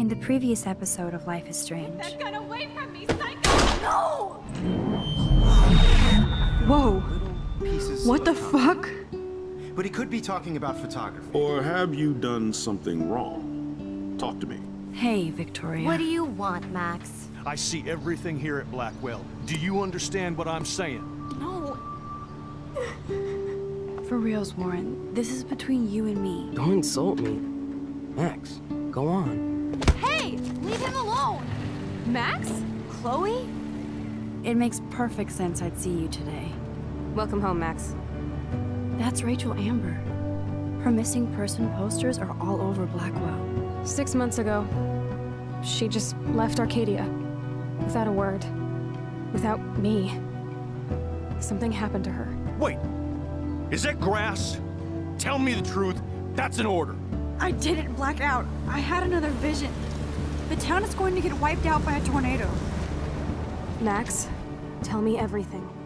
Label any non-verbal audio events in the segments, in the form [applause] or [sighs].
In the previous episode of Life is Strange. That gun away from me, psycho! No! Whoa. What the fuck? But he could be talking about photography. Or have you done something wrong? Talk to me. Hey, Victoria. What do you want, Max? I see everything here at Blackwell. Do you understand what I'm saying? No. For reals, Warren, this is between you and me. Don't insult me. Max, go on. Hey! Leave him alone! Max? Chloe? It makes perfect sense I'd see you today. Welcome home, Max. That's Rachel Amber. Her missing person posters are all over Blackwell. Six months ago, she just left Arcadia. Without a word. Without me. Something happened to her. Wait! Is that grass? Tell me the truth. That's an order. I didn't black out. I had another vision. The town is going to get wiped out by a tornado. Max, tell me everything.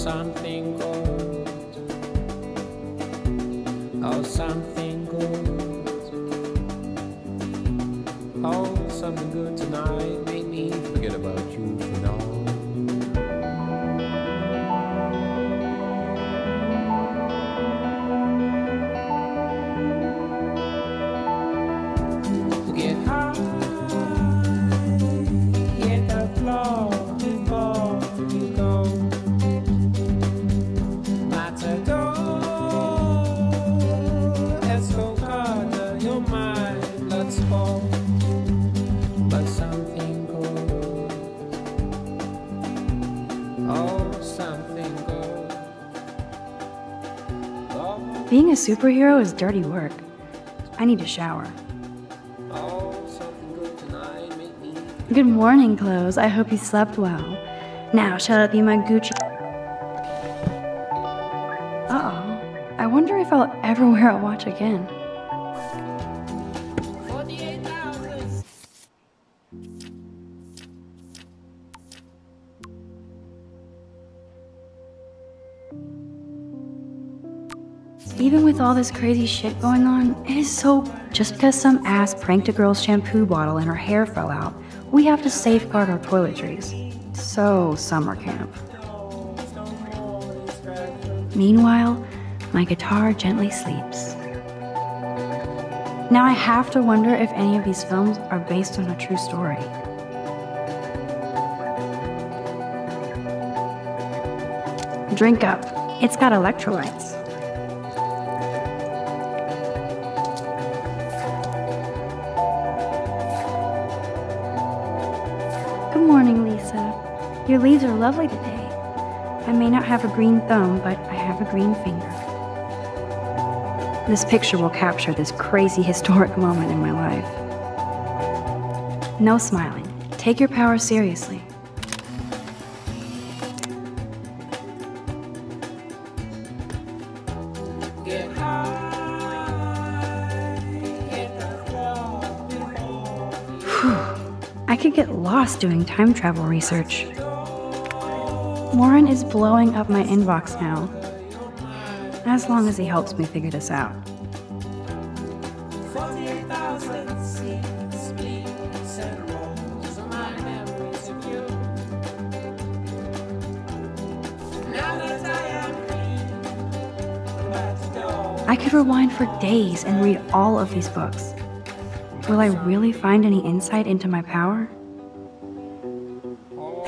Something good. Oh, something good. Oh, something good tonight. Superhero is dirty work. I need a shower. Good morning, Clothes. I hope you slept well. Now, shall it be my Gucci? Uh-oh. I wonder if I'll ever wear a watch again. Even with all this crazy shit going on, it is so. Just because some ass pranked a girl's shampoo bottle and her hair fell out, we have to safeguard our toiletries. So, summer camp. Meanwhile, my guitar gently sleeps. Now I have to wonder if any of these films are based on a true story. Drink up. It's got electrolytes. Your leaves are lovely today. I may not have a green thumb, but I have a green finger. This picture will capture this crazy [laughs] historic moment in my life. No smiling. Take your power seriously. Before I could get lost doing time travel research. Warren is blowing up my inbox now. As long as he helps me figure this out. 48,000 seeds, spleens, and rolls of my memories of you. Now that I am clean, I'm at the door. I could rewind for days and read all of these books. Will I really find any insight into my power?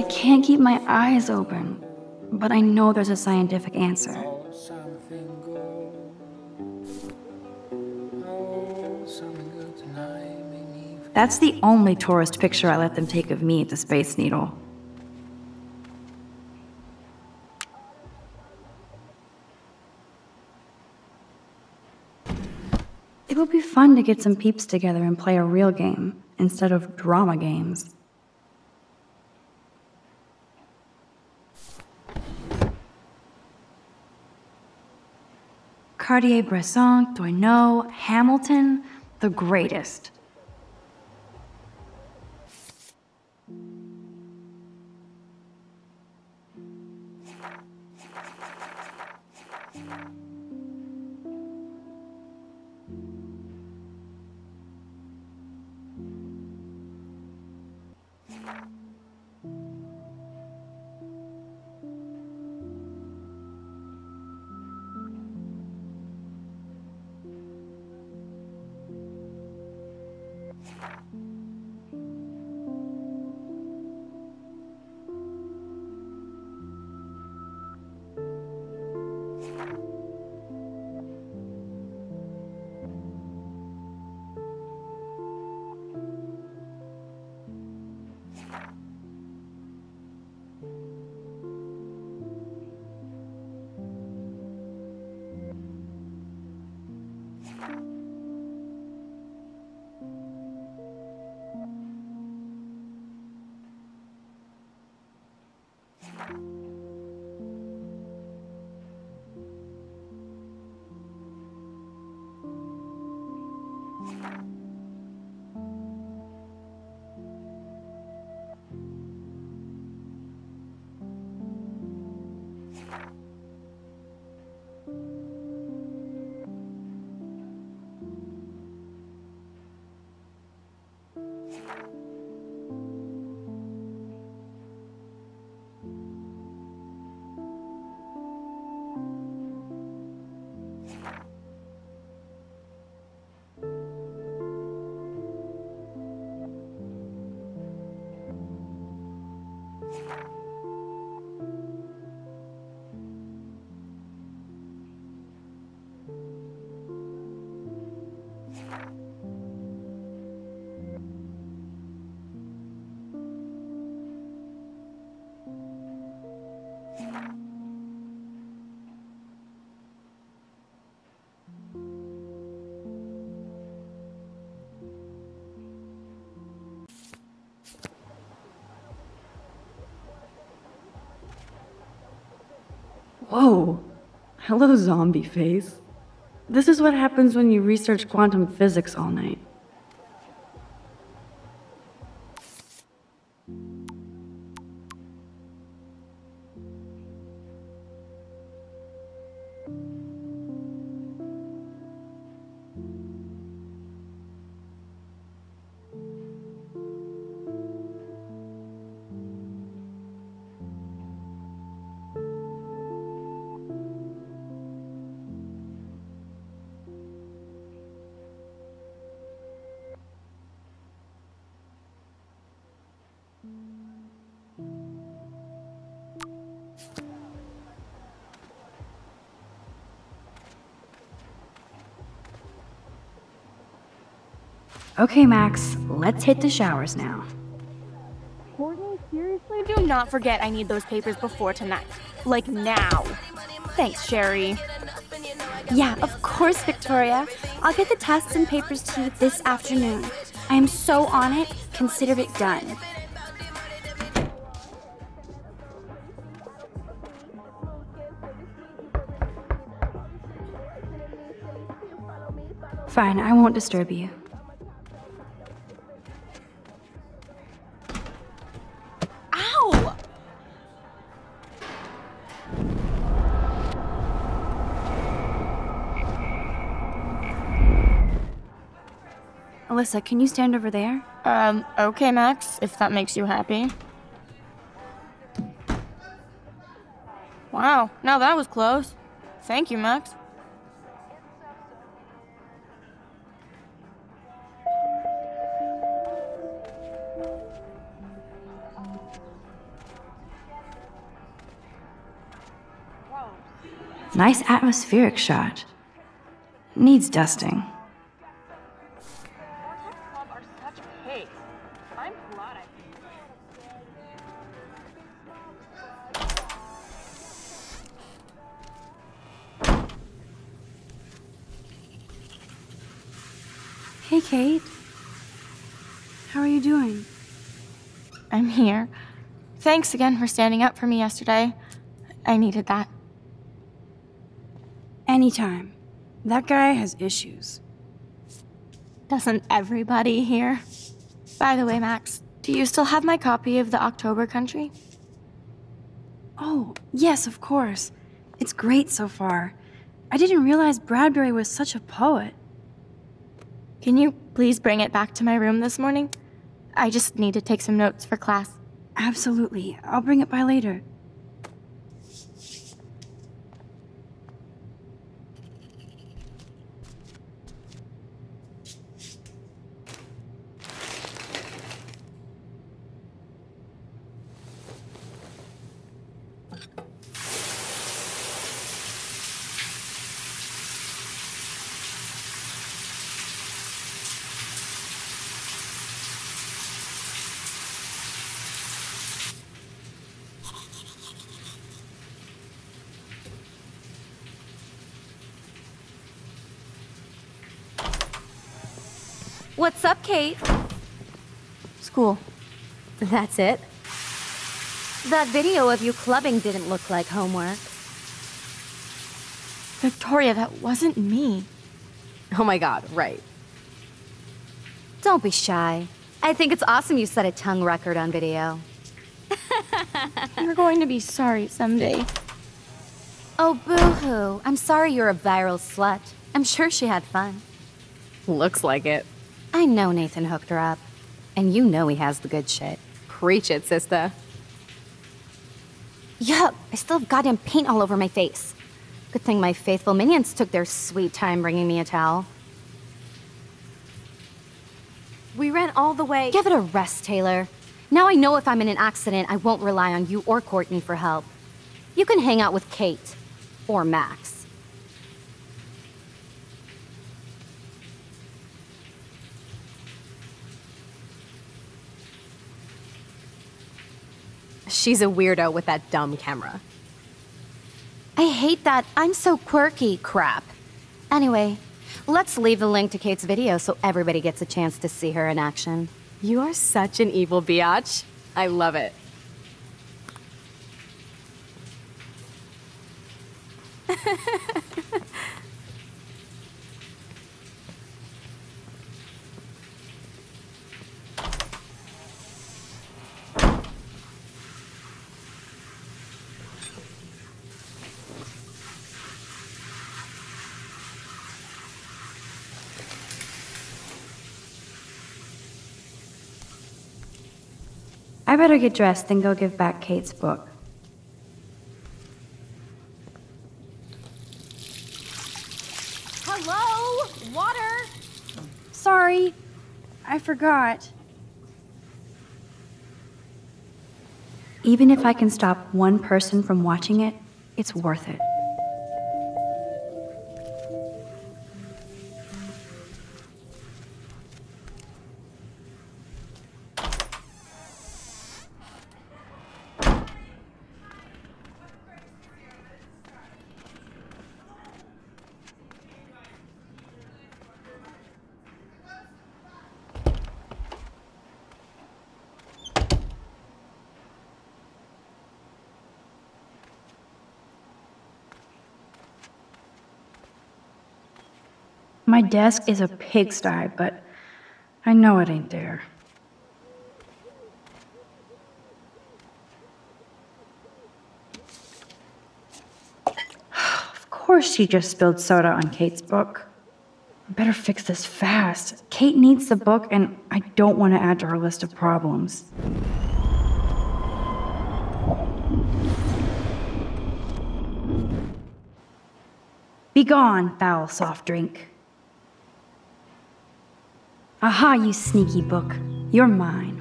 I can't keep my eyes open, but I know there's a scientific answer. That's the only tourist picture I let them take of me at the Space Needle. It would be fun to get some peeps together and play a real game instead of drama games. Cartier Bresson, Doisneau, Hamilton, the greatest. Whoa. Hello, zombie face. This is what happens when you research quantum physics all night. Okay, Max, let's hit the showers now. Courtney, seriously? Do not forget I need those papers before tonight. Like now. Thanks, Sherry. Yeah, of course, Victoria. I'll get the tests and papers to you this afternoon. I am so on it. Consider it done. Fine, I won't disturb you. Melissa, can you stand over there? Um, okay, Max, if that makes you happy. Wow, now that was close. Thank you, Max. Nice atmospheric shot. Needs dusting. Thanks again for standing up for me yesterday. I needed that. Anytime. That guy has issues. Doesn't everybody here? By the way, Max, do you still have my copy of The October Country? Oh, yes, of course. It's great so far. I didn't realize Bradbury was such a poet. Can you please bring it back to my room this morning? I just need to take some notes for class. Absolutely. I'll bring it by later. What's up, Kate? School. That's it? That video of you clubbing didn't look like homework. Victoria, that wasn't me. Oh my god, right. Don't be shy. I think it's awesome you set a tongue record on video. You're going to be sorry someday. Oh, boo-hoo. I'm sorry you're a viral slut. I'm sure she had fun. Looks like it. I know Nathan hooked her up. And you know he has the good shit. Preach it, sister. Yup, I still have goddamn paint all over my face. Good thing my faithful minions took their sweet time bringing me a towel. We ran all the way. Give it a rest, Taylor. Now I know if I'm in an accident, I won't rely on you or Courtney for help. You can hang out with Kate. Or Max. She's a weirdo with that dumb camera. I hate that I'm so quirky crap. Anyway, let's leave the link to Kate's video so everybody gets a chance to see her in action. You are such an evil biatch. I love it. [laughs] I better get dressed, then go give back Kate's book. Hello? Water? Sorry, I forgot. Even if I can stop one person from watching it, it's worth it. My desk is a pigsty, but I know it ain't there. [sighs] Of course, she just spilled soda on Kate's book. I better fix this fast. Kate needs the book, and I don't want to add to her list of problems. Begone, foul soft drink. Aha, you sneaky book. You're mine.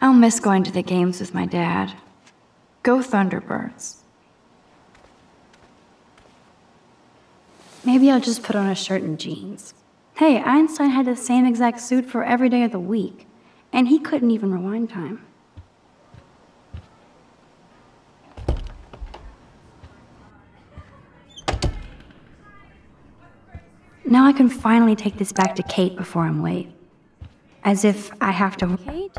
I'll miss going to the games with my dad. Go Thunderbirds. Maybe I'll just put on a shirt and jeans. Hey, Einstein had the same exact suit for every day of the week, and he couldn't even rewind time. Now I can finally take this back to Kate before I'm late. As if I have to. Kate?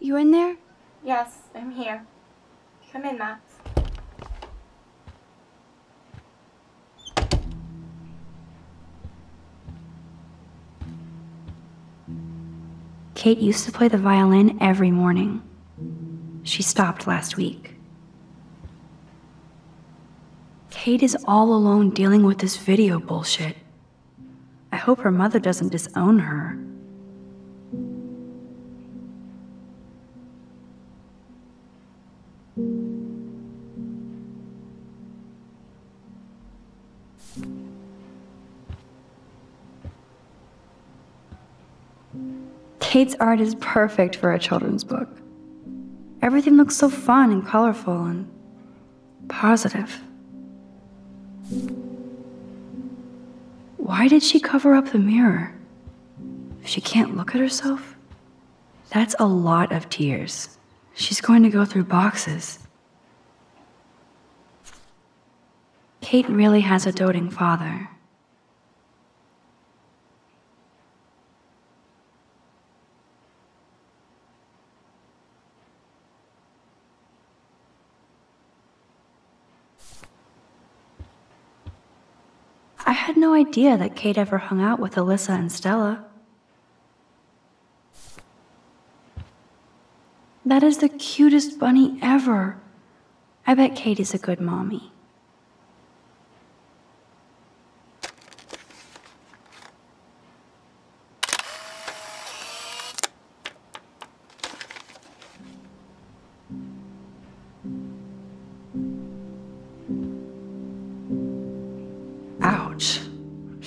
You in there? Yes, I'm here. Come in, Max. Kate used to play the violin every morning. She stopped last week. Kate is all alone dealing with this video bullshit. Hope her mother doesn't disown her. Kate's art is perfect for a children's book. Everything looks so fun and colorful and positive. Why did she cover up the mirror? She can't look at herself? That's a lot of tears. She's going to go through boxes. Kate really has a doting father. I had no idea that Kate ever hung out with Alyssa and Stella. That is the cutest bunny ever. I bet Kate is a good mommy.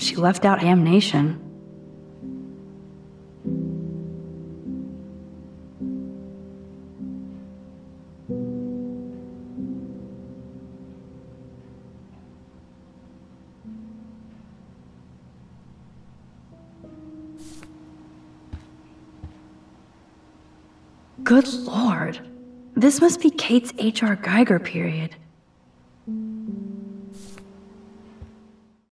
She left out Ham Nation. Good lord. This must be Kate's H.R. Giger period.